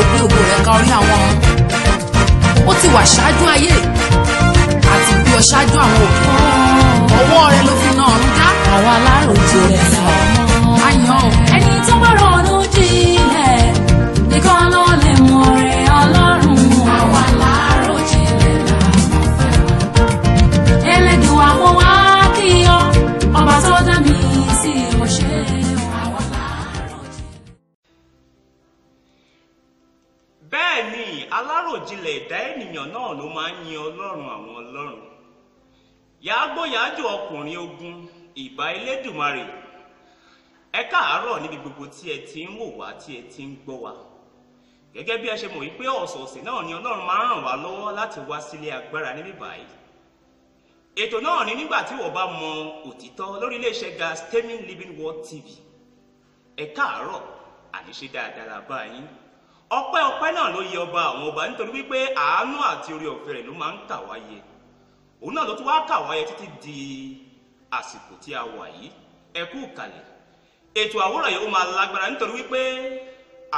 ò gbé ògo rẹ̀ ka orí àwọn. Ó ti wà ṣáájú ayé àti bí ọ ṣáájú àwọn òkè ọwọ́ rẹ̀ ló fi na ọ̀run dá. Àwa aláròjinlẹ̀ làwọn. àyàn ló máa ń yin ọlọ́run àwọn ọlọ́run. Yàgbóyàjò ọkùnrin ogun ìbà elédùmarè. Ẹ káàárọ̀ níbi gbogbo tí ẹ ti ń wò wá tí ẹ ti ń gbọ́ wá. Gẹ́gẹ́ bí ẹ ṣe mọ̀ wípé ọ̀sọ̀ọ̀sẹ̀ náà ni ọlọ́run máa ń ràn wá lọ́wọ́ láti wá sílé agbára níbí báyìí. Ètò náà ni nígbà tí wọ́n bá mọ òtítọ́ lórí iléeṣẹ́ gas Steaming Living World TV ẹ káàárọ̀ àníṣe dáadáa la bá ọpẹ́ ọpẹ́ náà ló yẹ ọba àwọn ọba nítorí wípé àánú àti orí ọ̀fẹ́ rẹ̀ ló máa ń kà wáyé. Òun náà ló tún wá kà wáyé títí di àsìkò tí a wà yìí. Ẹ kú kalẹ̀ ètò àwòrán yìí ó máa lágbára nítorí wípé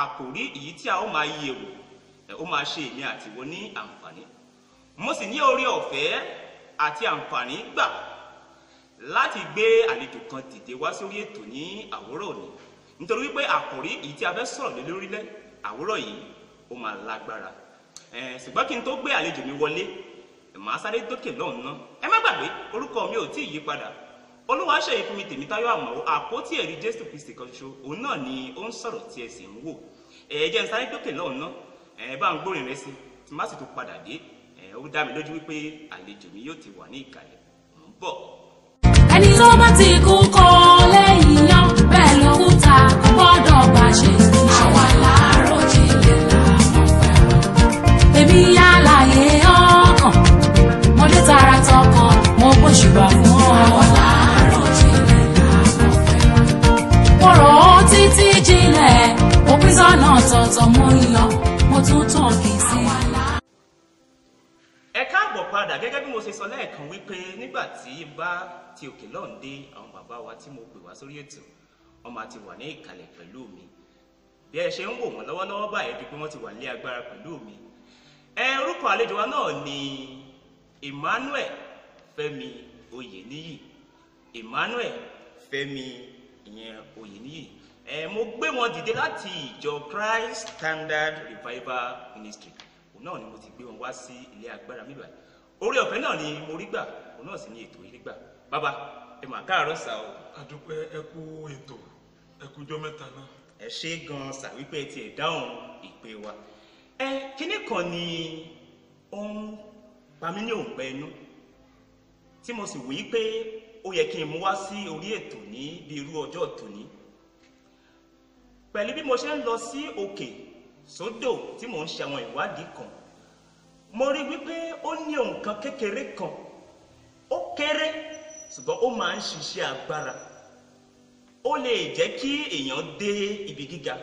àkòrí èyí tí a ó máa yẹ̀ wò. Ẹ ó máa ṣe èmi àti ìwọ ní àǹfààní. Mo sì ní orí ọ̀fẹ́ àti àǹfààní gbà láti gbé àlejò kan dìde wá sórí ètò ní àwòrán òní. Nítorí wípé àkòrí èyí tí a fẹ́ sọ̀rọ̀ lé lórí àwòrán yìí ó máa lágbára. Ṣùgbọ́n kí n tó gbé àlejò mi wọlé màá sáré dókè lọ́hùn ná ẹ má gbàgbé orúkọ mi ò tí ì yí padà. Olúwa ṣèyí fún mi tèmítáyọ̀ àmọ́ àpótí ẹ̀rí jésù kristi kan ṣoṣo òun náà ni ó ń sọ̀rọ̀ tí ẹ sì ń wò. Ẹ jẹ́ n sáré dókè lọ́hùn ná ẹ bá ń gbórin rẹ sí tí má sì tún padà dé. Ẹ ó dá mi lójú wípé àlejò mi yóò ti wà ní ìkàlẹ̀. Mò bọ̀. ẹni tó bá ti kú kọ́ gbóṣùbà fún ọ. àwa aláròjinlẹ̀ làwọn fẹ́ràn. mo rò ó títí jinlẹ̀ pín sọ́nà ọ̀tọ̀ọ̀tọ̀ mo yan mo tún tàn kì í sí. ẹ káàbọ̀ padà gẹ́gẹ́ bí mo ṣe sọ lẹ́ẹ̀kan wípé nígbà tí bá ti òkè lọ́hùn dé àwọn bàbá wa tí mo pè wá sórí ètò wọn máa ti wà ní ìkàlẹ̀ pẹ̀lú mi bí ẹ ṣe ń wò wọ́n lọ́wọ́lọ́wọ́ báyìí di pé wọ́n ti wà ní agbára pẹ̀lú mi ẹ orúkọ àlejò wa náà ni Emmanuel Fẹ́mi Oyèníyì Emmanuel Fẹ́mi ìyẹn Oyèníyì ẹ mo gbé wọn dìde láti ìjọ Christ Standard Revival Ministry. Òun náà ni mo ti gbé wọn wá sí ilé agbára mi báyìí. Orí ọ̀fẹ́ náà ni mo rí gbà. Òun náà sì ni ètò yìí rí gbà. Bàbá ẹ mà káàárọ̀ sá o. Àdúpẹ́ ẹkú ètò ẹkújọ́ mẹ́ta náà. Ẹ ṣe gan sà wípé ẹ tiẹ̀ dáhùn ìpè wa. Ẹ kíní kan ni ó ń pa mí ní òǹgbẹ inú tí mo sì wí pé ó yẹ kí n mú wá sí orí ètò ní bí irú ọjọ́ tòní. Pẹ̀lú bí mo ṣe ń lọ sí òkè sódò tí mò ń ṣe àwọn ìwádìí kan mo rí wípé ó ní nǹkan kékeré kan. Ó kéré ṣùgbọ́n ó máa ń ṣiṣẹ́ agbára. Ó lè jẹ́ kí èèyàn dé ibi gíga.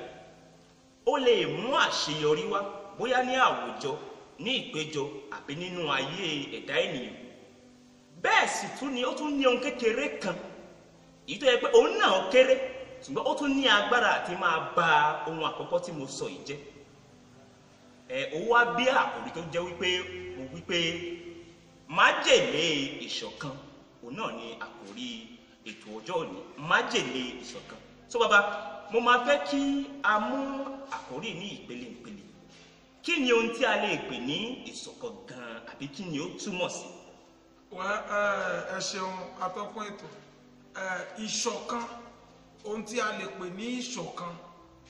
Ó lè mú àṣeyọrí wá bóyá ní àwùjọ ní ìpéjọ àbí nínú ayé ẹ̀dá ènìyàn bẹ́ẹ̀ sì tún ni ó tún ní ohun kékeré kan èyí tó yẹ pé òun náà kéré ṣùgbọ́n ó tún ní agbára àti máa ba ohun àkọ́kọ́ tí mo sọ yìí jẹ́. Ẹ ó wá bí àkòrí tó jẹ́ wípé mo wípé májèlé ìṣọ̀kan òun náà ni àkòrí ètò ọjọ́ òní májèlé ìṣọ̀kan. Tó bàbá mo máa fẹ́ kí a mú àkòrí ní ìpele ìpele kí ni ohun tí a lè pè ní ìṣọ̀kan gan-an àbí kí ni ó túmọ̀ sí. Ẹ ṣeun atọ́kùn ètò. Ìṣọ̀kan ohun tí a lè pè ní ìṣọ̀kan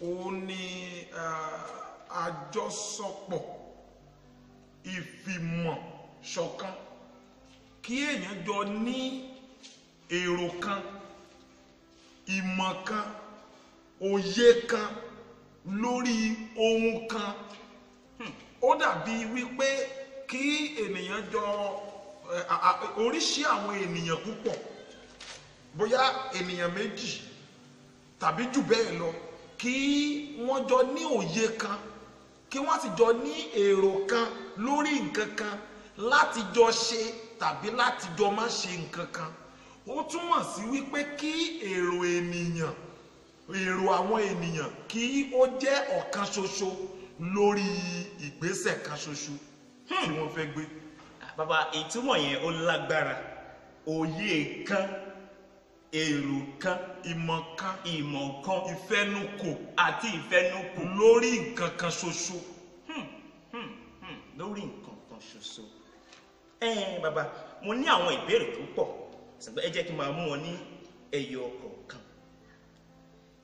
òun ni àjọsọpọ̀ ìfìmọ̀ ṣọ̀kan. Kí èèyàn jọ ní èrò kan ìmọ̀ kan òye kan lórí ohun kan. Ó dàbí wípé kí ènìyàn jọ oríṣi àwọn ènìyàn púpọ̀. Bóyá ènìyàn méjì tàbí jù bẹ́ẹ̀ lọ kí wọ́n jọ ní òye kan kí wọ́n sì jọ ní èrò kan lórí nǹkan kan láti jọ ṣe tàbí láti jọ má ṣe nǹkan kan. Ó túmọ̀ sí wípé kí èrò ènìyàn èrò àwọn ènìyàn kí ó jẹ́ ọ̀kan ṣoṣo lórí ìgbésẹ̀ kan ṣoṣo tí wọ́n fẹ́ gbé. Bàbá ìtumọ̀ yẹn ó lágbára òye kan èrò kan ìmọ̀ kan ìmọ̀ kan ìfẹnukò àti ìfẹnukò lórí nǹkan kan ṣoṣo. Hmm, lórí nǹkan kan ṣoṣo. ẹ bàbá mo ní àwọn ìbéèrè tó pọ̀ ṣùgbọ́n ẹ jẹ́ kí n máa mú wọn ní ẹyọ kọ̀ọ̀kan.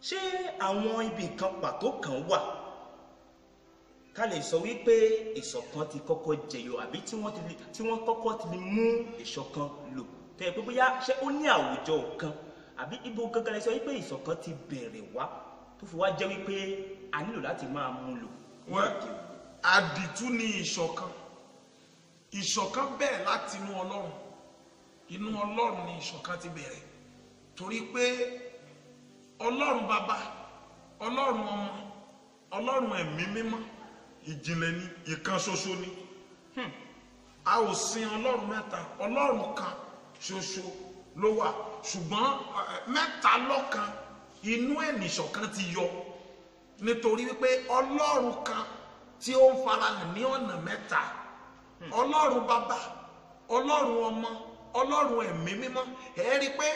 ṣé àwọn ibì kan pàtó kan wà ká lè sọ wípé ìṣọ̀kan ti kọ́kọ́ jẹyọ àbí tí wọ́n ti tí wọ́n kọ́kọ́ ti mú ìṣọ̀kan lò tẹ́ pé bóyá ṣé ó ní àwùjọ kan àbí ibo gangan lè sọ wípé ìṣọ̀kan ti bẹ̀rẹ̀ wá tó fi wá jẹ́ wípé a nílò láti máa mú lò. òní. àdìtú ni ìṣọ̀kan ìṣọ̀kan bẹ̀rẹ̀ láti inú ọlọ́run inú ọlọ́run ni ìṣọ̀kan ti bẹ̀rẹ̀ torí pé ọlọ́run bàbá ọlọ́run ọmọ ọlọ́run ẹ̀mí mímọ́ ìjìnlẹ̀ ni ìkan ṣoṣo ni. A ò sin ọlọ́run mẹ́ta ọlọ́run kan ṣoṣo ló wà. Ṣùgbọ́n mẹ́ta lọ́kan inú ẹ̀ nìṣọ̀kan ti yọ. Nítorí wípé ọlọ́run kan tí ó ń farahàn ní ọ̀nà mẹ́ta. Ọlọ́run bàbá ọlọ́run ọmọ ọlọ́run ẹ̀mí mímọ́. Ẹ rí i pé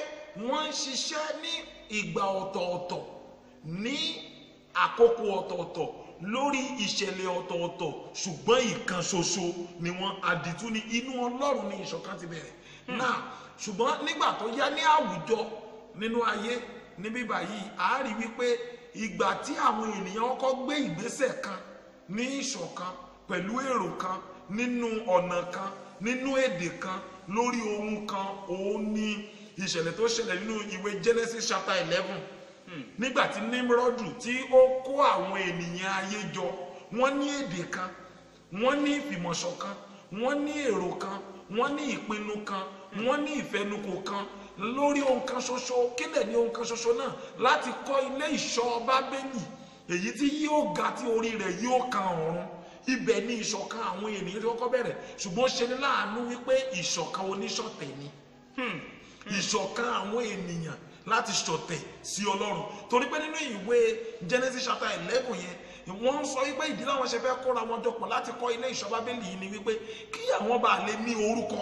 wọ́n ń ṣiṣẹ́ ní ìgbà ọ̀tọ̀ọ̀tọ̀ ní àkókò ọ̀tọ̀ọ̀tọ̀ lórí ìṣẹ̀lẹ̀ ọ̀tọ̀ọ̀tọ̀ ṣùgbọ́n ìkan ṣoṣo ni wọ́n àdìtú ní inú ọlọ́run ní ìṣọ̀kan ti bẹ̀rẹ̀. Náà ṣùgbọ́n nígbà tó yá ní àwùjọ nínú ayé níbí báyìí a rí wípé ìgbà tí àwọn ènìyàn kọ́kọ́ gbé ìgbésẹ̀ kan ní ìṣọ̀kan pẹ̀lú èrò kan nínú ọ̀nà kan nínú èdè kan lórí ohun kan òun ni ìṣẹ̀lẹ̀ tó ṣẹlẹ̀ nínú ìwé Genesis chapter eleven nígbà tí Nímrọ́dù tí ó kó àwọn ènìyàn ayé jọ wọ́n ní èdè kan wọ́n ní ìfìmọ̀ṣọ̀kan wọ́n ní èrò kan wọ́n ní ìpinnu kan wọ́n ní ìfẹnukò kan lórí ohun kan ṣoṣo. Kílẹ̀ ní ohun kan ṣoṣo náà? Láti kọ́ ilé ìṣọ́ Bábélì èyí tí yóò ga tí orí rẹ̀ yóò kan ọ̀run. Ibẹ̀ ní ìṣọ̀kan àwọn ènìyàn tí kọ́kọ́ bẹ̀rẹ̀. Ṣùgbọ́n ṣe ní láàánú wípé ìṣọ̀kan oníṣọ̀tẹ̀ ni. Ìṣọ̀kan àwọn ènìyàn láti ṣọ̀tẹ̀ sí ọlọ́run. Torí pé nínú ìwé Genesis chapter eleven yẹn wọ́n ń sọ wípé ìdí láwọn ṣe fẹ́ kóra wọn jọpọ̀ láti kọ́ ilé ìṣọ́ Bábélì yìí ni wípé kí àwọn bá lè ní orúkọ.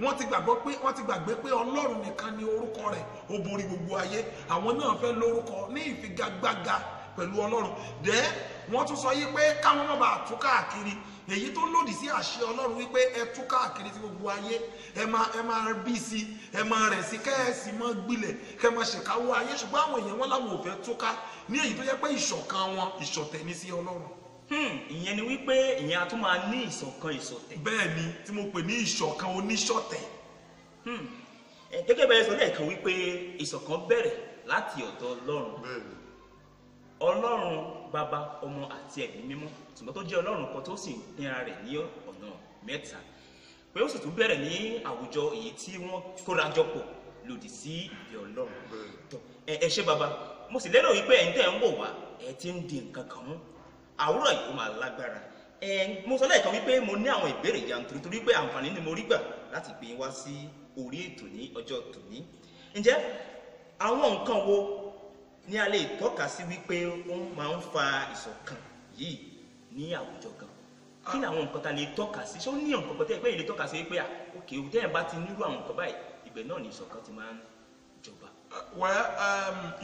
Wọ́n ti gbàgbọ́ pé wọ́n ti gbàgbé pé ọlọ́run nìkan ni orúkọ rẹ̀ ó borí gbogbo ayé. Àwọn náà fẹ́ lórúkọ ní ìfigagbága pẹ̀lú ọlọ́run. Dẹ́ wọ́n tún sọ yí pé káwọn má bàa tú káàkiri. Èyí tó lòdì sí àṣẹ ọlọ́run wípé ẹ tú káàkiri sí gbogbo ayé. Ẹ máa ẹ máa bí sí ẹ máa rẹ̀ sí kẹ́ẹ̀sì máa gbilẹ̀ kẹ́ máa ṣèkáwọ́ ayé. Ṣùgbọ́n àwọn èèyàn wọn làwọn ò fẹ́ túká ní èyí tó jẹ́ pé ìṣọ̀kan wọn ìṣọ̀tẹ̀ ní sí ọlọ́run. Hmm, ìyẹn ni wípé ìyẹn a tún máa ní ìṣọ̀kan ìṣọ̀tẹ̀. bẹ́ẹ̀ ni tí mo pè ní ìṣọ̀kan oníṣọ̀tẹ̀. Hmm. Gẹ́gẹ́ bẹ́ẹ̀ sọ lẹ́ẹ̀kan wípé ìṣọ̀kan bẹ̀rẹ̀ láti ọ̀dọ̀ ọlọ́run. Bẹ́ẹ̀ ni ọlọ́run bàbá ọmọ àti ẹ̀mí mímọ́. Ṣùgbọ́n tó jẹ́ ọlọ́run kan tó sì ń pínra rẹ̀ ní ọ̀nà mẹ́ta. Pé ó sì tún bẹ̀rẹ̀ ní àwùjọ èyí tí wọ́n kóra jọ pọ̀ lòdì sí ìfẹ́ ọlọ́run. Ẹ ẹ ṣé bàbá. Mo sì lérò wípé ẹ̀yin tẹ́ ń wò wá ẹ ti ń di nǹkan kan mú. Àwòrán yìí ó máa lágbára. Ẹ mo sọ lẹ́ẹ̀kan wípé mo ní àwọn ìbéèrè yanturu torí pé àǹfààní ni mo rí gbà láti gbé wá sí orí ètò ní ọjọ́ tòní. Ǹjẹ́ àwọn nǹkan wo ni a lè tọ́ka sí wípé ó máa ń fa ìṣọ̀kan yìí ní àwùjọ gan. Kí ni àwọn nǹkan tá a lè tọ́ka sí? Ṣé ó ní nǹkan kan tẹ́ ẹ pé lè tọ́ka sí wípé à òkè òtẹ́ ẹ̀ bá ti nírú àwọn nǹkan báyìí ibẹ̀ náà ni ìṣọ̀kan ti máa ń jọba. wẹ́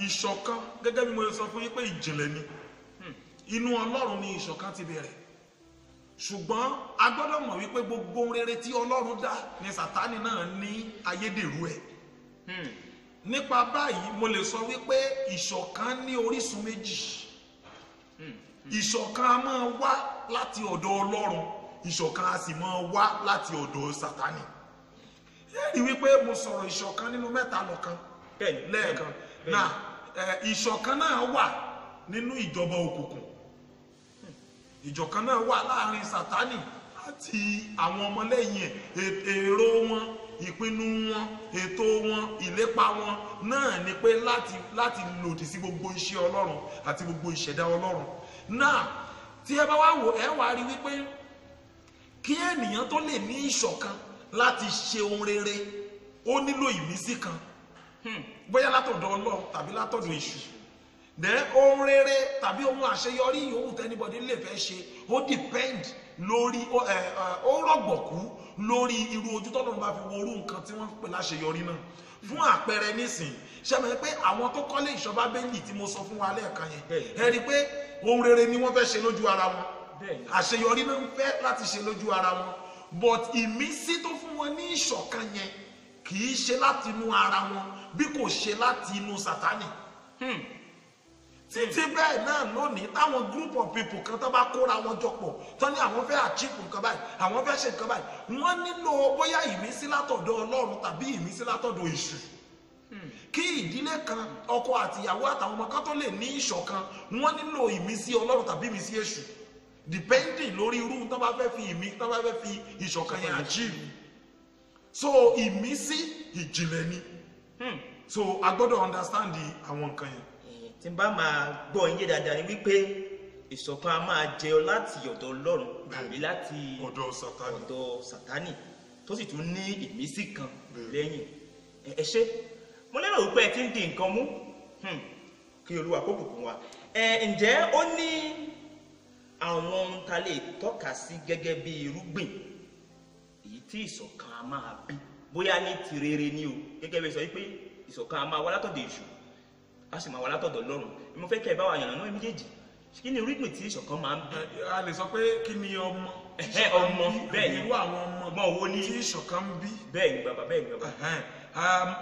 ìṣọ̀kan gẹ́gẹ́ bí mo sọ fún yín pé ìjìnlẹ̀ ni. Inú ọlọ́run ni ìṣọ̀kan ti bẹ̀rẹ̀. Ṣùgbọ́n a gbọ́dọ̀ mọ̀ wípé gbogbo rere tí ọlọ́run dá ni sàtánì náà ní ayédèrú ẹ̀. Hmm. Nípa báyìí mo lè sọ wípé ìṣọ̀kan ní orísun méjì. Ìṣọ̀kan a máa wá láti ọ̀dọ̀ ọlọ́run ìṣọ̀kan a sì máa wá láti ọ̀dọ̀ sàtánì. Ẹ rí wípé mo sọ̀rọ̀ ìṣọ̀kan nínú mẹ́ta lọ́kan. Lẹ́ẹ̀kan. náà ìṣọ̀kan náà wà nínú ìjọba òkùnkùn. Ìjọ̀kan náà wà láàárín sátánì àti àwọn ọmọlẹ́yìn èrò wọn ìpinnu wọn ètò wọn ìlépa wọn náà ni pé láti láti lòdì sí gbogbo iṣẹ́ ọlọ́run àti gbogbo ìṣẹ̀dá ọlọ́run. Náà tí ẹ bá wá wò ẹ wá rí wípé kí ènìyàn tó lè ní ìṣọ̀kan láti ṣe ohun rere ó nílò ìmísí kan. Bóyá látọ̀dọ̀ ọlọ́run tàbí látọ̀dọ̀ èṣù then ohun rere tàbí ohun àṣeyọrí yòówù tẹ́nibọ̀dé lè fẹ́ ṣe ó depend lórí ó rọ̀gbọ̀kú lórí irú ojú tọ́lọ́run bá fi wo orú nǹkan tí wọ́n ń pè láṣeyọrí náà. Fún àpẹẹrẹ nísìn ṣẹ́mi pé àwọn tó kọ́lé ìṣọba bẹ́ẹ̀lì tí mo sọ fún wa lẹ́ẹ̀kan yẹn ẹ rí i pé ohun rere ni wọ́n fẹ́ ṣe lójú ara wọn. Àṣeyọrí náà ń fẹ́ láti ṣe lójú ara wọn. But ìmísí tó fún wọn ní ìṣọ̀kan yẹn kì í ṣe láti inú ara wọn bí kò ṣe láti inú sátánì títí bẹ́ẹ̀ náà lónìí táwọn group of people kan tó bá kóra wọn jọ pọ̀ tó ní àwọn fẹ́ achieve nǹkan báyìí àwọn fẹ́ ṣe nǹkan báyìí wọ́n nílò bóyá ìmísí látọ̀dọ̀ ọlọ́run tàbí ìmísí látọ̀dọ̀ èṣù. Kí ìdílé kan ọkọ àtìyàwó àtàwọn ọmọ kan tó lè ní ìṣọ̀kan wọ́n nílò ìmísí ọlọ́run tàbí ìmísí èṣù. Depending lórí irú tó bá fẹ́ fi ìmí tó bá fẹ́ fi ìṣọ̀kan yẹn achieve. So ìmísí ìjìnlẹ̀ ni. So a gbọ́dọ̀ understand àwọn nǹkan yẹn. Tí n bá máa gbọ́ yín yé dáadáa ni wípé ìṣọ̀kan a máa jẹyọ láti ọ̀dọ̀ ọlọ́run tàbí láti ọ̀dọ̀ Sátánì. tó sì tún ní ìmísí kan lẹ́yìn. Ẹ ṣé. Mo lérò wípé ẹ ti ń di nǹkan mú. Hmm. kí olúwa kó bùkún wa. Ǹjẹ́ ó ní àwọn ohun tá a lè tọ́ka sí gẹ́gẹ́ bí irúgbìn? Èyí tí ìṣọ̀kan a máa bí. Bóyá ní ti rere ni o. Gẹ́gẹ́ bí sọ wípé ìṣọ̀kan a máa wá látọ̀dọ̀ èṣù a sì máa wá látọ̀dọ̀ Ọlọ́run. Mo fẹ́ kẹ́ ẹ bá wa yànnà náà méjèèjì. Kí ni irúgbìn tí ìṣọ̀kan máa ń bí? A lè sọ pé kí ni ọmọ? Ẹ̀hẹ́, ọmọ, bẹ́ẹ̀ ni. irú àwọn ọmọ wo ni? tí ìṣọ̀kan ń bí? Bẹ́ẹ̀ ni bàbá bẹ́ẹ̀ ni bàbá.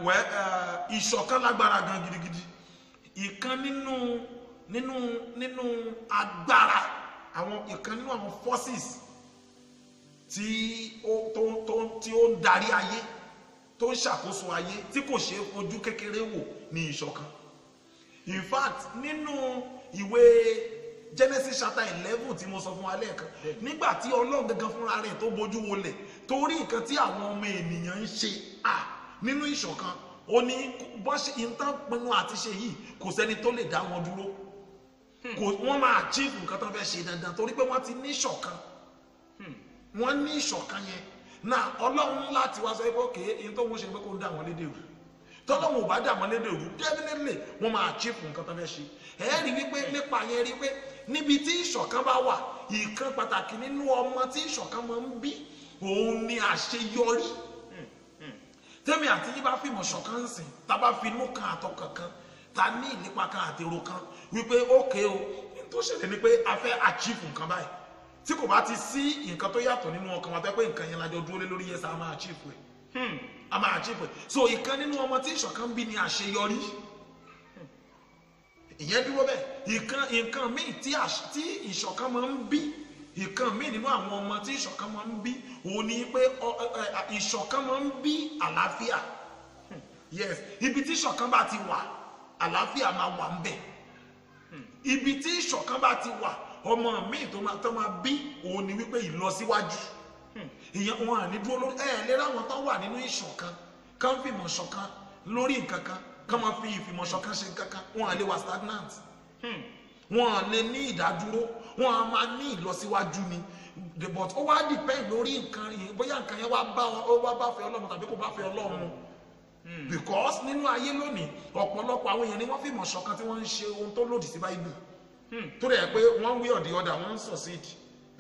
Wẹ́, ìṣọ̀kan lágbára gan gidigidi. Ìkan nínú nínú nínú agbára àwọn ìkan nínú àwọn forces tí ó tó tó tí ó ń darí ayé tó ń ṣàkóso ayé tí kò ṣeé fojú kékeré wò ní ìṣọ̀kan in fact nínú ìwé genesis chapter eleven tí mo sọ fún wa lẹ́ẹ̀kan nígbà tí ọlọ́run gangan fúnra rẹ̀ tó bójú wọlẹ̀ torí nǹkan tí àwọn ọmọ ènìyàn ń ṣe à nínú ìṣọ̀kan ó ní bọ́n ṣe ìtàn pinnu àti ṣe yìí kò sẹ́ni tó lè dá wọn dúró. Kò wọ́n máa achieve nǹkan tó fẹ́ ṣe dandan torí pé wọ́n ti ní ìṣọ̀kan. Wọ́n ní ìṣọ̀kan yẹn. Náà ọlọ́run láti wá sọ pé òkè èyí tó ṣe pé kó dá wọn lédè rú tọ́lọ́run ò bá dá wọn lédè rú definitely wọ́n máa achieve nǹkan tó fẹ́ ṣe. Ẹ rí wípé nípa yẹn rí pé níbi tí ìṣọ̀kan bá wà ìkan pàtàkì nínú ọmọ tí ìṣọ̀kan máa ń bí òun ni àṣeyọrí. Tẹ́mi àti yí bá fìmọ̀ ṣọ̀kan sìn tá bá fi inú kan àtọkàn kan ta ní ìlépa kan àtèrò kan wípé ókè o tó ṣẹlẹ̀ ni pé a fẹ́ achieve nǹkan báyìí. Tí kò bá ti sí nǹkan tó yàtọ̀ nínú ọkàn wa tó yẹ pé nǹkan yẹn lájọ dúró lé lórí yẹn sá máa achieve ẹ̀ a máa achieve ẹ̀ so ìkan nínú ọmọ tí ìṣọ̀kan bí ni àṣeyọrí. Ìyẹn dúró bẹ́ẹ̀. Ìkan nǹkan míì tí ìṣọ̀kan máa ń bí ìkan míì nínú àwọn ọmọ tí ìṣọ̀kan máa ń bí òun ni pé ìṣọ̀kan máa ń bí àlàáfíà. Yes. Ibi tí ìṣọ̀kan bá ti wà àlàáfíà máa wà ń bẹ̀. Ibi tí ìṣọ̀kan bá ti wà ọmọ míì tó máa bí òun ni wípé ìlọsíwájú ìyẹn wọn à ní dúró lórí ẹ lera wọn tó wà nínú ìṣọ̀kan kán fìmọ̀ ṣọ̀kan lórí nǹkan kan kán máa fi ìfìmọ̀ ṣọ̀kan ṣe nǹkan kan. Wọn à lè wà stagnant. Wọn à lè ní ìdádúró. Wọn à máa ní ìlọsíwájú ni. But ó wá depend lórí nǹkan yẹn bóyá nǹkan yẹn wá bá ó wá bá fẹ́ ọlọ́run tàbí kò bá fẹ́ ọlọ́run. Mu because nínú ayé lónìí ọ̀pọ̀lọpọ̀ àwọn èèyàn ni wọ́n fìmọ̀ ṣọ̀kan tí wọ́n ń ṣe ohun tó lòdì sí báyìí tó rẹ̀ pé wọ́n wí ọ̀dì ọ̀dà wọ́n ń succeed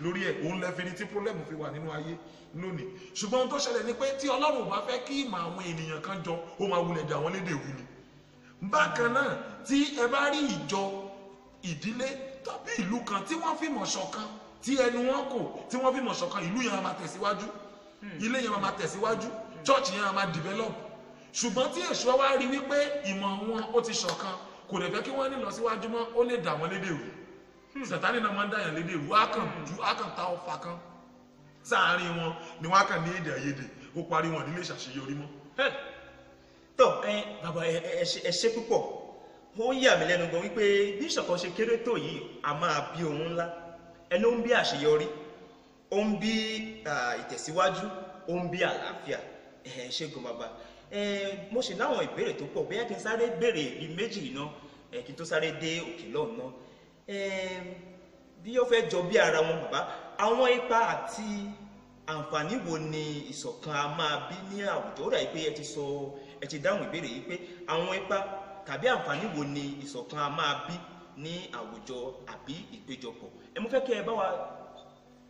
lórí ẹ̀ òun lẹ́fi ni tí problem fi wà nínú ayé lónìí. Ṣùgbọ́n ohun tó ṣẹlẹ̀ ni pé tí ọlọ́run bá fẹ́ kí ìmọ̀ àwọn ènìyàn kan jọ ó máa wulẹ̀ dà wọ́n lédè wù ni. Bákan náà tí ẹ bá rí ìjọ ìdílé tàbí ìlú kan tí wọ́n fìmọ̀ ṣọ̀kan tí ẹnu wọn kò tí wọ́n fìmọ̀ ṣọ̀kan ìlú yẹn máa tẹ̀síwájú. Ilé yẹn máa tẹ̀síwájú. Church yẹn máa develop. Ṣùgbọ́n tí èṣù wá rí wípé ìmọ̀ wọn ó ti ṣọ̀kan kò lè fẹ́ kí wọ́n ní lọ síwájú mọ́ ó lè dà wọ́n lédè rú sàtánì náà máa ń dàyàn lédè. Rú á kàn ju á kàn ta ọfà kan sáàárín wọn ni wọ́n á kàn ní èdè àìyedè. Ó parí wọn nílé ìṣàṣeyọrí mọ́. tó ẹ bàbá ẹ ẹ ṣe- ẹ púpọ̀. Ó yà mí lẹ́nu gan wípé bí ìṣọ̀kan ṣe kéré tó yìí a máa bí ohun ńlá. Ẹni ó ń bí àṣeyọrí ó ń bí ìtẹ̀síwájú ó ń bí àlàáfíà. Ẹ ṣe gan bàbá. Ẹ mo ṣe láwọn ìbéèrè tó pọ̀. Bóyá kí n sáré béèrè bíi méjì ẹ kí n tó sáré dé òkè lọ́hùn náà. ẹ bí ó fẹ́ jọ bí ara wọn bàbá àwọn ipa àti àǹfààní wo ni ìṣọ̀kan a máa bí ní àwùjọ? Ó dà yìí pé ẹ ti sọ ẹ ti dáhùn ìbéèrè yìí pé àwọn ipa tàbí àǹfààní wo ni ìṣọ̀kan a máa bí ní àwùjọ àbí ìpéjọpọ̀? Ẹ mo fẹ́ kí ẹ bá wa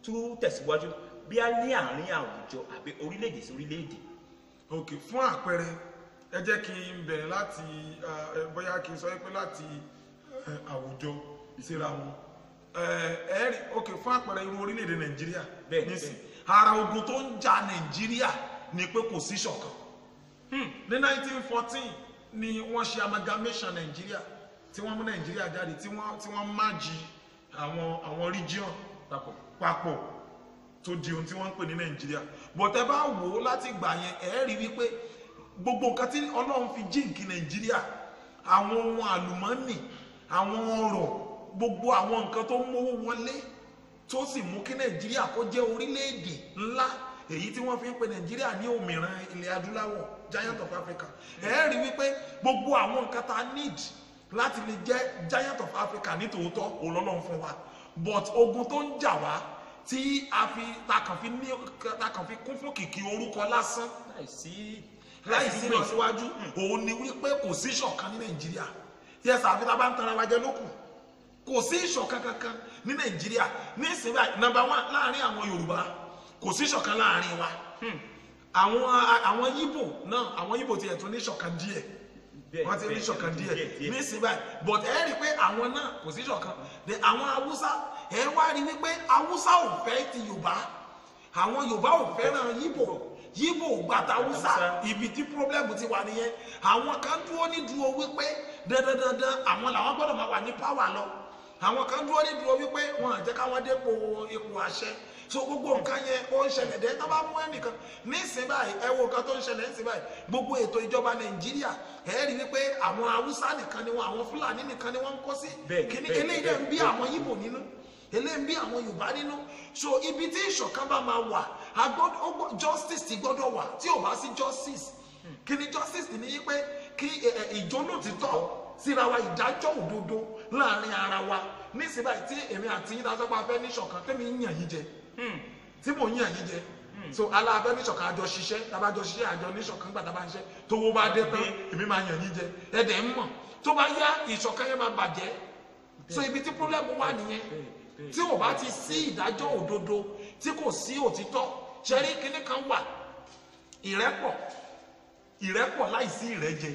tún tẹ̀síwájú. Bí a ní àárín àwùjọ àbí orílẹ̀-èdè sí orílẹ̀-èdè. Ok fún àpẹẹrẹ ẹ jẹ́ kí n bẹ̀rẹ̀ láti bóyá kí n sọ pé láti àwùjọ síra wọn. Eh, ẹ rí ok fún àpẹẹrẹ irú orílẹ̀-èdè nàìjíríà nísìn ara ogun tó ń ja nàìjíríà ni pé kò sí ṣọ̀kan ní 1914 ni wọ́n ṣe amalgamation nàìjíríà tí wọ́n mú nàìjíríà jáde tí wọ́n tí wọ́n májì àwọn àwọn region papọ̀. tó di ohun tí wọ́n ń pè ní nàìjíríà. Bọ̀tẹ́ bá wò ó láti gbà yẹn ẹ̀ rí wípé gbogbo nǹkan tí ọlọ́run fi jíǹkì nàìjíríà àwọn ohun àlùmọ́ọ́nì àwọn ọrọ̀ gbogbo àwọn nǹkan tó mówó wọlé tó sì mú kí nàìjíríà kó jẹ́ orílẹ̀-èdè ńlá èyí tí wọ́n fi ń pe nàìjíríà ní òmìrán ilẹ̀ adúláwọ̀ giant of africa. Ẹ̀ rí wípé gbogbo àwọn nǹkan tá a need láti lè jẹ́ giant of africa nítòótọ́ òlọ́lọ́run fún wa. But ogun tó ń jà wá tí a fi ta kàn fi ní ta kàn fi kún fún kìkì orúkọ lásán láìsí láìsí lọ síwájú òun ni wípé kò sí ìṣọ̀kan ní nàìjíríà. Yẹs àfi tá a bá ń tanra wa jẹ lókù kò sí ìṣọ̀kan kankan ní nàìjíríà. Ní ìsinmi nàmbà wán láàárín àwọn yorùbá kò sí ìṣọ̀kan láàárín wa. Àwọn àwọn yíbò náà àwọn yíbò tiẹ̀ tún ní ìṣọ̀kan díẹ̀. Wọ́n ti ní ìṣọ̀kan díẹ̀, ní ìsinmi but ẹ rí i pé àwọn náà kò sí ìṣọ̀kan. Àwọn haúsá ẹ wá rí i wípé haúsá ò fẹ́ ti yorùbá. Àwọn yorùbá ò fẹ́ràn yíbò. Yíbò gbàtà haúsá. Haúsá. ibi tí pírọ́blẹ́mù ti wà nìyẹn. Àwọn kan dúró ní dúró wípé dandandandan àwọn làwọn gbọ́dọ̀ máa wà ní páwà lọ àwọn kan dúró ní dúró wípé wọn à jẹ́ káwọn dépò ipò àṣẹ. So gbogbo nǹkan yẹn ó ń ṣẹlẹ̀ dẹ́ tó bá mú ẹnìkan nísìnyí báyìí ẹ wo nǹkan tó ń ṣẹlẹ̀ nísìnyí báyìí. Gbogbo ètò ìjọba nàìjíríà ẹ rí wípé àwọn haúsá nìkan ni wọn àwọn fúlàní nìkan ni wọ́n ń kó sí. Bẹ́ẹ̀ni, kíní bẹ́ẹ̀ni, eléyìí dẹ̀ ń bí àwọn yíbò nínú eléyìí ń bí àwọn yorùbá nínú. So ibi tí ìṣọ̀kan bá máa wà justice ti gbọ́dọ̀ wà. Tí ò bá sí justice kí ni justice ní yí pé kí ẹ, ẹ, ìjólótìtọ́ síra wa ìdájọ́ òdodo láàárín ara wa. Nísìnyí báyìí tí èmi àti yín dájọ́ pa fẹ́ níṣọ̀kan tẹ́mi ń yàn yín jẹ. Tí mò ń yàn yín jẹ. So aláàbẹ níṣọ̀kan àjọ ṣiṣẹ́. Tábàjọ ṣiṣẹ́ àjọ níṣọ̀kan gbàdá bá ń ṣe tówó bá dé tán èmi máa yàn yín jẹ. Ẹ̀dẹ̀ ń mọ̀. Tó bá yá ìṣọ̀kan yẹn máa bàjẹ́. So ibi tí problem wà nìyẹn. tí ò bá ti sí ìdájọ́ òdodo tí kò sí òtítọ́ ṣẹ́rí kinní kan wà? Ìrẹ́pọ̀. Ìrẹ́pọ̀ láìsí ìrẹ́jẹ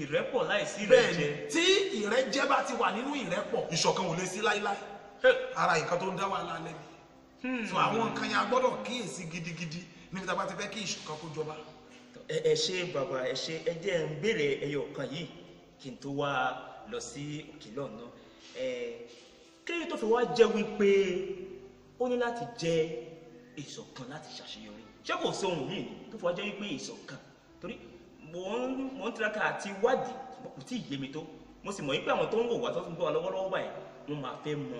ìrẹ́pọ̀ láìsí bẹ́ẹ̀ni ìrẹ́jẹ tí ìrẹ́jẹ bá ti wà nínú ìrẹ́pọ̀ ìṣọ̀kan ò lè sí láíláí. Ara nǹkan tó ń dá wàhálà lẹ́nu so àwọn nǹkan yẹn a gbọ́dọ̀ kíyèsí gidigidi níbi tá a bá ti fẹ́ kí ìṣọ̀kan kó jọba. ẹ ṣe bàbá ẹ ṣe ẹ jẹ́ ń béèrè ẹyọ kan yìí kí n tó wá lọ sí òkè lọ́nà ẹ kí ló tó fi wá jẹ́ wípé ó ní láti jẹ́ ìṣọ̀kan láti ṣàṣeyọrí? Ṣé kò sí ohun yìí tó fi wá jẹ́ wípé ìṣọ̀kan mò ń mò ń tiraka àti wádìí ṣùgbọ́n kò tí ì yé mi tó. Mo sì mọ̀ wípé àwọn tó ń wò wá tó ń gbọ́ wa lọ́wọ́lọ́wọ́ báyìí wọ́n máa fẹ́ mọ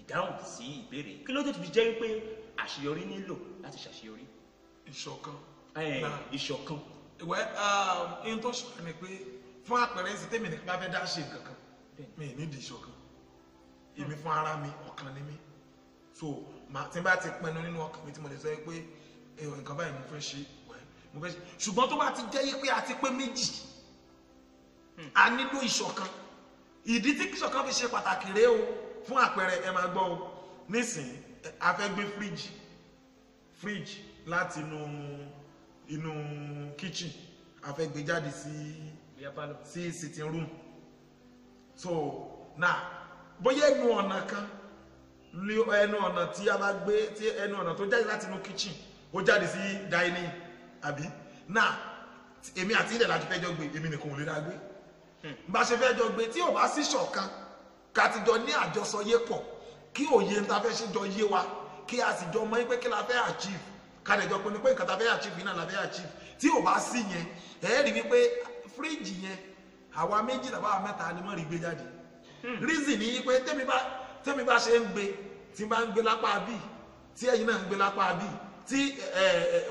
ìdáhùn sí ìbéèrè. Kí ló tó fi jẹ́ wípé àṣeyọrí nílò láti ṣàṣeyọrí? Ìṣọ̀kan. Ìṣọ̀kan. Ìwẹ́ ohun tó ṣọ̀kan ni pé fún àpẹẹrẹ ẹsẹ̀ tèmi nìkan bá fẹ́ dá ṣe nǹkan kan mi ì nídìí ìṣọ̀kan. Èmi fún ara mi ọ̀kan ni mí. So tí n bá ti pinnu nínú ọkàn mi tí mo lè sọ pé nǹkan báyìí mo fẹ́ ṣe mo fẹ́ ṣùgbọ́n tó bá ti jẹ́ yí pé a ti pé méjì a nílò ìṣọ̀kan. Ìdí tí ìṣọ̀kan fi ṣe pàtàkì rèé o fún àpẹẹrẹ ẹ máa gbọ́ o. Nísìnyí a fẹ́ gbé fíríjì fíríjì láti inú inú kitchen a fẹ́ gbé jáde sí sí sitting room. So now bóyá ẹnu ọ̀nà kan ẹnu ọ̀nà tí a bá gbé ẹnu ọ̀nà tó jáde láti inú kitchen ó jáde sí dining àbí? Now èmi àti ilẹ̀ láti fẹ́jọ́ gbé èmi nìkan ò lè dá gbé bá ṣe fẹ́jọ́ gbé tí ò bá sí ṣọ̀kan ká ti jọ ní àjọsọyé pọ̀ kí òye ń ta fẹ́ ṣe jọ yé wa kí a sì jọ mọ̀ pé kí la fẹ́ achieve. Ká lè jọ pinnu pé nǹkan ta fẹ́ achieve náà la fẹ́ achieve. Tí ò bá sí yẹn ẹ̀ẹ́ rí wípé fíríjì yẹn àwa méjì tàbí àwa mẹ́ta ni wọ́n rí gbé jáde. Reason ni pé tẹ́mi bá ṣe ń gbé tí n bá ń gbé lápá bí tí ẹ̀yin náà ń gbé lápá bí tí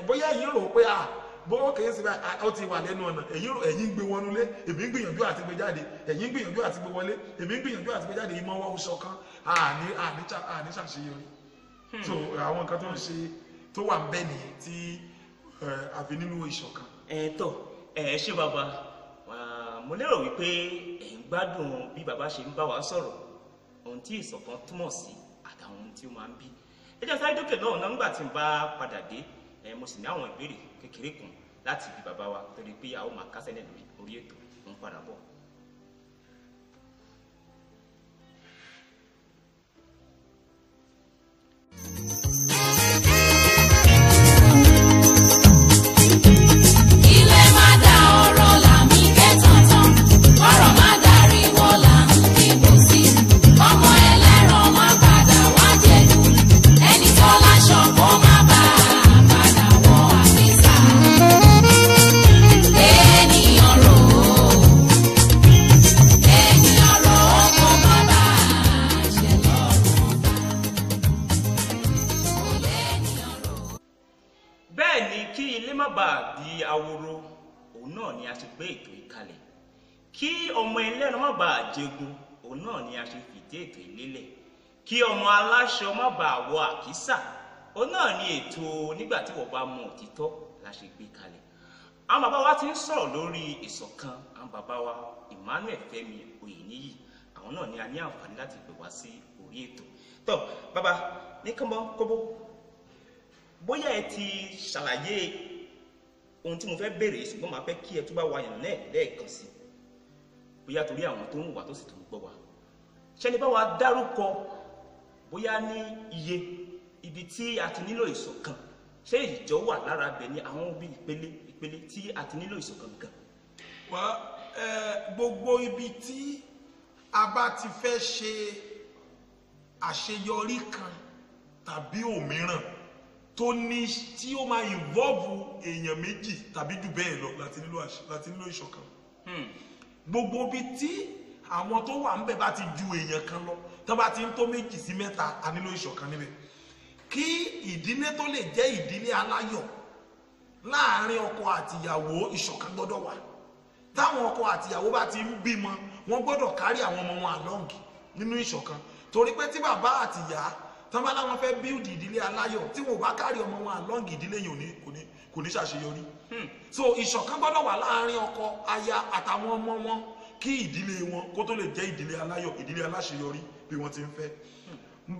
bóyá ẹ̀yin rò pé à bó kèé sí ó ti wà lẹ́nu ọ̀nà ẹ̀yin ẹ̀yin gbé wọnú lé èmi gbìyànjú àti gbé jáde ẹ̀yin gbìyànjú àti gbé wọlé èmi gbìyànjú àti gbé jáde ìmọ̀ wọ́n ṣọ̀kan àní àní ṣà- àní ṣàṣeyọrí. So àwọn nǹkan tó ń ṣe tó wà ń bẹ nìyẹn tí àfi nínú ìṣọ̀kan ẹ tọ ẹ ṣé bàbá. Mo lérò wípé ẹ̀ ń gbádùn bí bàbá ṣe ń bá wa sọ̀rọ̀ ohun tí ìṣọ̀kan túmọ̀ sí àtàwọn ohun tí ó máa ń bí ẹ jẹ́ sáré dókè náà nígbà tí n bá padà dé mo sì ní àwọn ìbéèrè kékeré kan láti bí bàbá wa torí pé a ó máa kásẹ̀ lẹ̀ lórí ètò ń padà bọ̀. Fìdí ètò yìí lélẹ̀ kí ọmọ aláṣọ má bàa wọ àkísà. Òun náà ni ètò nígbà tí wọ́n bá mọ òtítọ́ la ṣe gbé kalẹ̀. Àwọn bàbá wa ti ń sọ̀rọ̀ lórí ìṣọ̀kan àwọn bàbá wa Emmanuel Fẹ́mi Oyèníyì. Àwọn náà ni a ní àǹfààní láti pè wá sí orí ètò. Tó bàbá ní kọ́mọ kóbó bóyá ẹ ti ṣàlàyé ohun tí mo fẹ́ béèrè ṣùgbọ́n màá fẹ́ kí ẹ tó bá wa yàn lẹ́ẹ̀kan sí bóyá torí àwọn tó ń wà tó sì tó ń gbọ́ wa ṣẹ́ni bá wa dárúkọ bóyá ní iye ibi tí a ti nílò ìṣọ̀kan. Ṣé ìjọ wà lára bẹ̀ ni àwọn bí ìpele ìpele tí a ti nílò ìṣọ̀kan gan? Wá ẹ gbogbo ibi tí a bá ti fẹ́ ṣe àṣeyọrí kan tàbí òmíràn tó ní tí ó máa involve èèyàn méjì tàbí jù bẹ́ẹ̀ lọ láti nílò ìṣọ̀kan. Gbogbo ibi tí àwọn tó wà ńbẹ̀ bá ti ju èèyàn kan lọ tó bá ti ń tó méjì sí mẹ́ta a nílò ìṣọ̀kan níbẹ̀. Kí ìdílé tó lè jẹ́ ìdílé aláyọ̀ láàárín ọkọ àtìyàwó ìṣọ̀kan gbọ́dọ̀ wà. Táwọn ọkọ àtìyàwó bá ti ń bímọ wọn gbọ́dọ̀ kárí àwọn ọmọ wọn àlọ́ǹgì nínú ìṣọ̀kan. Torí pé tí bàbá àtìyá tán bá láwọn fẹ́ bíldì ìdílé aláyọ̀ tí wọn ò bá kárí ọmọ wọn àlọ́ǹgì ìdílé yìí kò ní ṣàṣeyọrí. So ìṣọ̀kan gbọ́dọ̀ wà láàárín ọkọ aya àtàwọn ọmọ wọn kí ìdílé wọn kó tó lè jẹ́ ìdílé aláyọ̀ ìdílé aláṣeyọrí bí wọ́n ti ń fẹ́.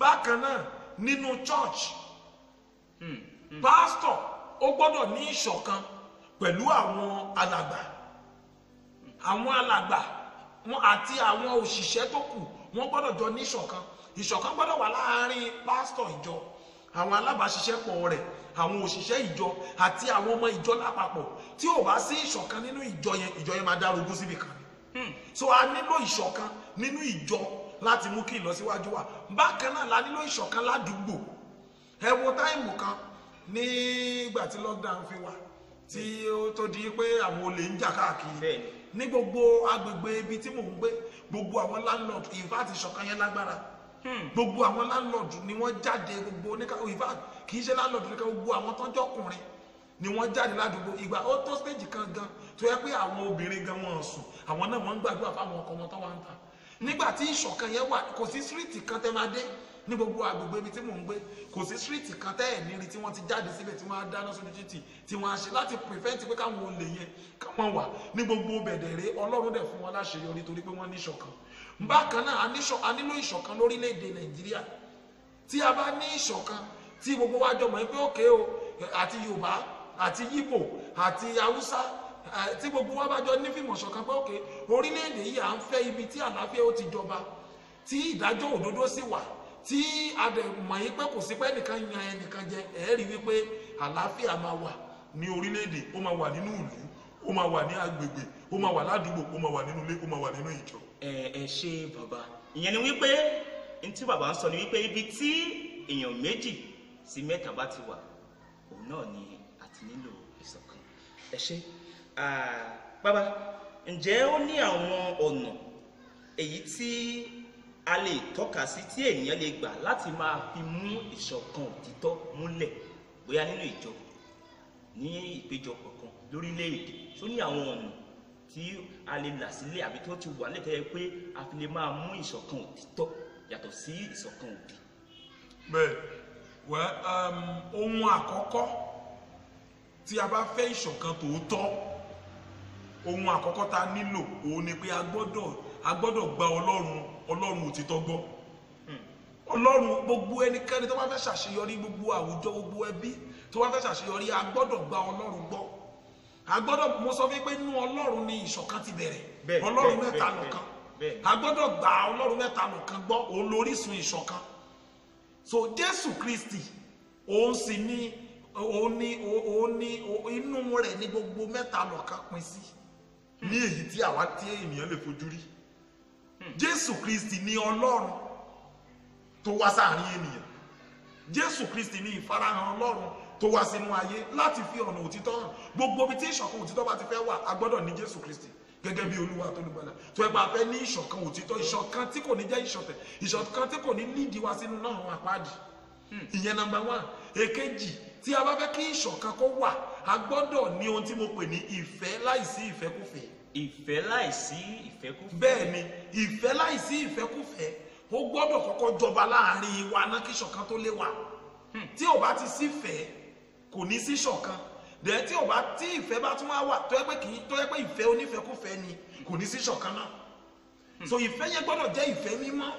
Bákan náà nínú church pásítọ̀ ó gbọ́dọ̀ ní ìṣọ̀kan pẹ̀lú àwọn alàgbà. Àwọn alàgbà wọn àti àwọn òṣìṣẹ́ tó kù wọ́n gbọ́dọ̀ jọ ní ìṣọ̀kan. Ìṣọ̀kan gbọ́dọ̀ wà láàárín pásítọ̀ ìjọ àwọn alábàáṣiṣẹ́pọ̀ rẹ̀ àwọn òṣìṣẹ́ ìjọ àti àwọn ọmọ ìjọ lápapọ̀. Tí ò bá sí ìṣọ̀kan nínú ìjọ yẹn ìjọ yẹn máa dárogún síbi kan so a nílò ìṣọ̀kan nínú ìjọ láti mú kí ìlọsíwájú wà. Bákan náà la nílò ìṣọ̀kan ládùúgbò. Ẹ wo táìmù kan nígbà tí lockdown fi wà tí ó tó di pé àwọn olè ń jà káàkiri. Ní gbogbo agbègbè ibi tí mò ń gbé gbogbo àwọn landlord in fact ìṣọ̀kan yẹn lágbára. Gbogbo àwọn landlord ni wọ́n jáde gbogbo oníkà fact kì í ṣe landlord nìkan gbogbo àwọn tọ́jọ́ ọkùnrin ni wọ́n jáde ládùúgbò. Ìgbà ó tó stage kan gan tó yẹ pé àwọn obìnrin gan wọn sùn. Àwọn náà wọ́n ń gbàdúrà fáwọn ọkọ wọn tó wà ń ta nígbà tí ìṣọ̀kan yẹn wà kò sí street kan tẹ́ máa dé ní gbogbo agbègbè ibi tí mò ń gbé. Kò sí street kan tẹ́ ẹ̀ níri tí wọ́n ti jáde síbẹ̀ tí wọ́n á dáná sójú títì tí wọ́n á ṣe láti prevent pé káwọn olè yẹn káwọn wà ní gbogbo bẹ̀dẹ̀rẹ̀ ọlọ́run dẹ̀ fún wọn láṣeyọrí torí pé wọ́n ní ìṣọ̀kan. Bákan náà a nílò ìṣọ̀kan lórílẹ̀‐èdè nàìjíríà. Tí a bá ní ìṣọ̀kan tí gbogbo wa mọ̀ pé òkè o àti yorùbá àti yíbò àti haúsá tí gbogbo wa bá jọ nífìmọ̀ ṣọ̀kan pé òkè orílẹ̀-èdè yìí à ń fẹ́ ibi tí àlàáfíà ó ti jọba tí ìdájọ́ òdodo sì wà tí a dẹ̀ mọ̀ yín pé kò sí pé ẹnìkan yan ẹnìkan jẹ ẹ̀ rí wípé àlàáfíà máa wà ní orílẹ̀-èdè ó máa wà nínú ìlú ó máa wà ní agbègbè ó máa wà ládùúgbò ó máa wà nínú ilé ó máa wà nínú ìjọ. ẹ ẹ ṣe bàbá ìyẹn ni wípé n tí bàbá ń sọ ni wípé ibi tí èèyàn méjì sí mẹ́ta bá ti wà òun náà ni nílò ìṣọ̀kan. Ẹ ṣe bàbá ǹjẹ́ ó ní àwọn ọ̀nà èyí tí a lè tọ́ka sí tí ènìyàn lè gbà láti máa fi mú ìṣọ̀kan òtítọ́ múlẹ̀ bóyá nínú ìjọ ní ìpéjọpọ̀ kan lórílẹ̀‐èdè? Tó ní àwọn ọ̀nà tí a lè là sílẹ̀ àbí tó ti wà lẹ́tẹ̀ẹ́ pé a fi lè máa mú ìṣọ̀kan òtítọ́ yàtọ̀ sí ìṣọ̀kan òdì. bẹ́ẹ̀. Wẹ́ ohun àkọ́kọ́ tí a bá fẹ́ ìṣọ̀kan tòótọ́ ohun àkọ́kọ́ tá a nílò òun ni pé a gbọ́dọ̀ a gbọ́dọ̀ gba ọlọ́run ọlọ́run òtítọ́ gbọ́. Ọlọ́run gbogbo ẹnikẹ́ni tó bá fẹ́ ṣàṣeyọrí gbogbo àwùjọ gbogbo ẹbí tó bá fẹ́ ṣàṣeyọrí a gbọ́dọ̀ gba ọlọ́run gbọ́. A gbọ́dọ̀ mo sọ fún pé inú ọlọ́run ni ìṣọ̀kan ti bẹ̀rẹ̀. Ọlọ́run mẹ́ta lọ́kan. a gbọ́dọ̀ gba ọlọ́run mẹ́ta lọ́kan gbọ́ òun lórísun ìṣọ̀kan. So jésù kristi òun sì ní òun ní òun ní inú rẹ̀ ní gbogbo mẹ́ta lọ́kan pín sí. Ní èyí tí àwa tí ènìyàn lè fojú rí. Jésù kristi ní ọlọ́run tó wá sáàrin ènìyàn. Jésù kristi ní ìfarahàn ọlọ́run tó wá sínú ayé láti fi ọ̀nà òtítọ́ hàn. Gbogbo ibi tí ìṣọ̀kan òtítọ́ bá ti fẹ́ wà a gbọ́dọ̀ ní jésù kristi gẹ́gẹ́ bí olúwa tó lùgbàlà. Tó ẹgbà fẹ́ ní ìṣọ̀kan òtítọ́ ìṣọ̀kan tí kò ní jẹ́ ìṣọ̀tẹ̀ ìṣọ̀kan tí kò ní lídìí wá sínú náà àpáàdì ìyẹn nàmbà wán èkejì tí a bá fẹ́ kí ìṣọ̀kan kó wà a gbọ́dọ̀ ní ohun tí mo pè ní ìfẹ́ láìsí ìfẹ́kùfẹ́ ìfẹ́ láìsí ìfẹ́kúfẹ́. bẹ́ẹ̀ ni ìfẹ́ láìsí ìfẹ́kùfẹ́ ó gbọ́dọ̀ kọ́kọ́ jọba láàárín wa náà kí ṣọ̀kan tó lé wa. Tí ò bá ti sífẹ́ kò ní sí ṣọ̀kan dẹ̀ tí ò bá tí ìfẹ́ bá tún wá wà tó yẹ pé kì í tó yẹ pé ìfẹ́ onífẹ́kùfẹ́ ni kò ní sí ṣọ̀kan náà. So ìfẹ́ yẹn gbọ́dọ̀ jẹ́ ìfẹ́ mímọ́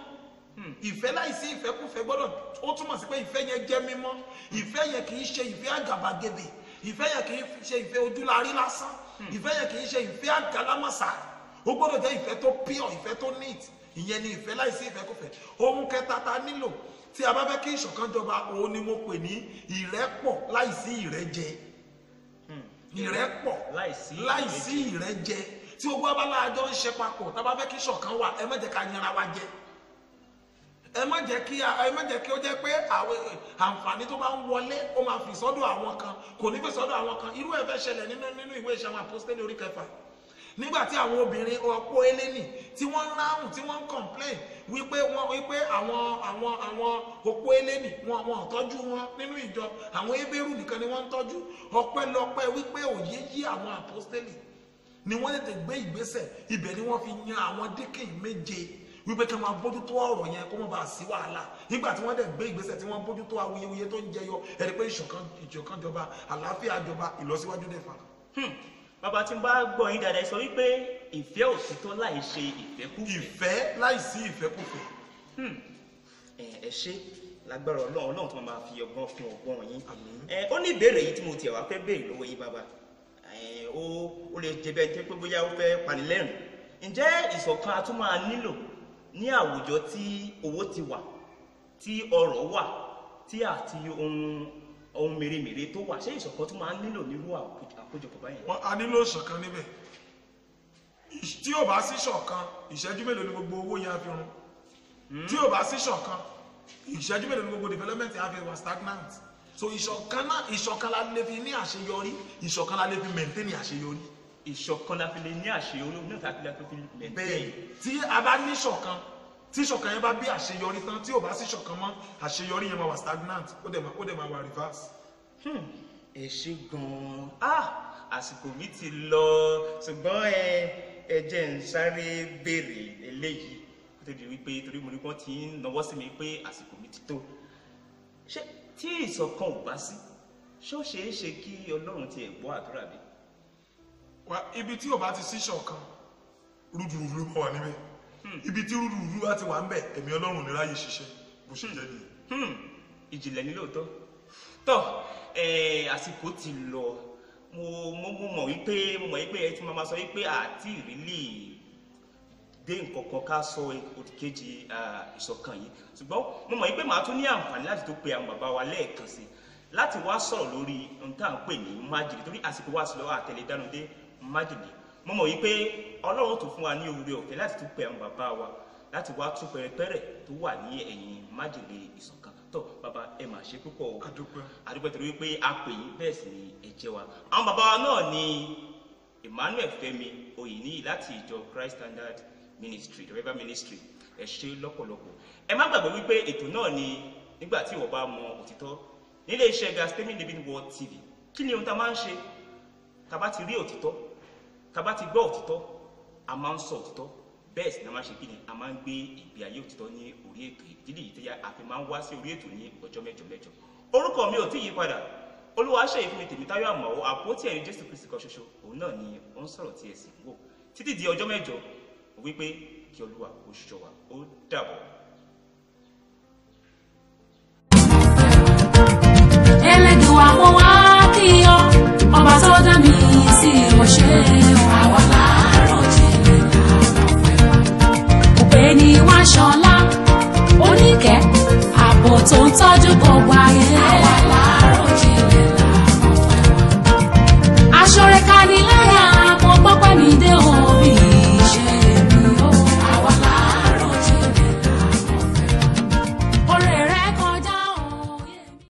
ìfẹ́ láìsí ìfẹ́kùfẹ́ gbọ́dọ̀ ó túmọ̀ sí pé ìfẹ́ yẹn jẹ́ mímọ́. Ìfẹ́ yẹn kì í ṣe ìfẹ́ àgàbàgebè. Ìfẹ́ yẹn kì í ṣe ìfẹ́ ojúlarí lásán. Ìfẹ́ yẹn kì í ṣe ìfẹ́ àgàlámọ̀sà ó gbọ́dọ̀ jẹ́ ìfẹ́ tó pure ìfẹ́ tó neat. Ìyẹn ni ìfẹ́ láìsí ìfẹ́kùfẹ́ ohun kẹta ta nílò tí a bá fẹ́ kí ìṣọ̀kan jọba òun ni mo pè ní ìrẹ́pọ̀ láìsí ìrẹ́jẹ. Ìrẹ́pọ̀ Láìsí láìsí ìrẹ́jẹ. Tí gbogbo abala àjọ ń ṣe papọ̀ tá a bá fẹ́ kí ìṣọ̀kan wà ẹ má jẹ́ ká yanra wa jẹ ẹ má jẹ́ kí ẹ má jẹ́ kí ó jẹ́ pé àwọn àǹfààní tó bá ń wọlé ó máa fi sọ́dọ̀ àwọn kan kò ní fi sọ́dọ̀ àwọn kan. Irú ẹ̀ fẹ́ ṣẹlẹ̀ nínú nínú ìwé ìṣẹ́ àwọn àpọ́sítélì orí kẹfà. Nígbà tí àwọn obìnrin ọ̀pọ̀ eléni tí wọ́n ń ráhùn tí wọ́n ń complain wípé wọ́n wípé àwọn àwọn àwọn òpó eléni wọn wọn ò tọ́jú wọn nínú ìjọ. Àwọn ebéèrú nìkan ni wọ́n ń tọ́jú. Ọpẹ́lọpẹ́ wípé òye yí àwọn àpọ́sítélì ni wọ́n tètè gbé ìgbésẹ̀. Ibẹ̀ ni wọ́n fi yan àwọn díkìn méje wípé kí wọ́n bójútó ọ̀rọ̀ yẹn kó má bàa sí wàhálà nígbà tí wọ́n dẹ̀ gbé ìgbésẹ̀ tí wọ́n bójútó awuyewuye tó ń jẹyọ ẹni pé ìṣọ̀kan jọba àlàáfíà jọba ìlọsíwájú dẹ̀ fà. Hmm. bàbá tí n bá gbọ́ yín dáadáa sọ wípé ìfẹ́ òtítọ́ láì ṣe ìfẹ́kúfẹ́. ìfẹ́ láìsí ìfẹ́kùfẹ́ Hmm. ẹ ṣe lágbára ọlọ́run ọlọ́run tó máa fi ọgbọ́n fún ọgbọ́n yín. Ó ní ìbéèrè yìí tí mo tiẹ̀ wá fẹ́ béèrè lọ́wọ́ yín bàbá ó lè jẹ bẹ́ẹ̀ jẹ́ pé bóyá ó fẹ́ panilẹ́rìn ǹjẹ́ ìṣọ̀kan a tún máa nílò ní àwùjọ tí owó ti wà tí ọrọ̀ wà tí àti ohun ohun mèremère tó wà. Ṣé ìṣọ̀kan tún máa nílò nírú àkójọ- àkójọpọ̀ báyẹn. wọn a nílò ìṣọ̀kan níbẹ̀. Tí ò bá sí ṣọ̀kan ìṣẹ́jú mélòó ni gbogbo owó yẹn á fi run? Tí ò bá sí ṣọ̀kan ìṣẹ́jú mélòó ni gbogbo development á fi wà stagnant? So ìṣọ̀kan náà ìṣọ̀kan la lè fi ní àṣeyọrí ìṣọ̀kan la lè fi maintain àṣeyọrí ìṣọ̀kan la fi lè ní àṣeyọrí náà tàbí la fi lè bẹ́ẹ̀ tí a bá ní ṣọ̀kan tí ṣọ̀kan yẹn bá bí àṣeyọrí tán tí ò bá sí ṣọ̀kan mọ́ àṣeyọrí yẹn máa wà stagnant ó dẹ̀ máa ó dẹ̀ máa wà reverse. Hmm, ẹ ṣe gan-an. Ah àsìkò mi ti lọ. Ṣùgbọ́n ẹ ẹ jẹ́ ń sáré béèrè eléyìí. Kó tó di wípé torí mo rí wọ́n ti ń nawọ́ sí mi pé àsìkò mi ti tó. Ṣé tí ìṣọ̀kan ò bá sí ṣó ṣeé ṣe kí ọlọ́run tiẹ̀ gbọ́ àdúrà bí? Ibi tí ò bá ti sí ṣọ̀kan rúdurùdu ló máa wà níbẹ̀. Ibi tí rúdurùdu bá ti wà ń bẹ̀ ẹ̀mí ọlọ́run ní ráyè ṣiṣẹ́ bó ṣe jẹ́ nìyẹn. Hmm, ìjìnlẹ̀ ní lóòótọ́. Tọ́ àsìkò ti lọ. Mo mo mo mọ̀ wípé mo mọ̀ wípé ẹ ti máa sọ wípé àti ìrírí dé nǹkan kan ká sọ òdìkejì ìṣọ̀kan yìí. Ṣùgbọ́n mo mọ̀ wípé màá tún ní àǹfààní láti tó pe àwọn bàbá wa lẹ́ẹ̀kan sí láti wá sọ̀rọ̀ lórí ohun tá à ń pè ní májèlé. Torí àsìkò wa sí lọ́wọ́ àtẹlẹ dánú dé májèlé. Mo mọ̀ wípé ọlọ́run tó fún wa ní oore ọ̀fẹ́ láti tún pe àwọn bàbá wa láti wá tún pẹrẹpẹrẹ tó wà ní ẹ̀yìn májèlé ìṣọ̀kan tó bàbá ẹ mà ṣe púpọ̀ o. Adúpẹ́ àdúgbò torí wípé a pè yín bẹ́ẹ̀ sì ni ẹ jẹ́ wa. Àwọn bàbá wa náà ni Emmanuel Fẹ́mi Oyèníyì láti ìjọ Christ Standard Ministry the River Ministry. Ẹ ṣe lọ́pọ̀lọpọ̀. Ẹ má gbàgbé wípé ètò náà ni nígbà tí ìwọ bá mọ òtítọ́. Nílé iṣẹ́ Gaspemin Living Word TV kí ni ohun tá a máa ń ṣe? Tá a bá ti rí òtítọ́ tá a bá ti gbọ́ òtítọ́ a máa ń sọ òtítọ́. Bẹ́ẹ̀ sì ni a máa ṣe kí ni? A máa ń gbé ìgbé ayé òtítọ́ ní orí ètò ìdílé yìí tó yá a fi máa ń wá sí orí ètò ní ọjọ́ mẹ́jọ mẹ́jọ. Orúkọ mi ò tí yí padà. Olúwa ṣe ìfúnni tèmítáyọ̀ àmọ́ àpótí ẹ̀rí jésù kristi kan ṣoṣo òun náà ni ó ń sọ̀rọ̀ tí ẹ sì ń wò. Títí di ọjọ́ mẹ́jọ wípé kí olúwa ó ṣọ́ wa ó dàbọ̀. ẹlẹ́dùn àwọn wá kí ọba tó mi sí ọṣẹ́ ni wá ṣọlá oníkẹ́ ààbò tó ń tọ́jú gbogbo ayé.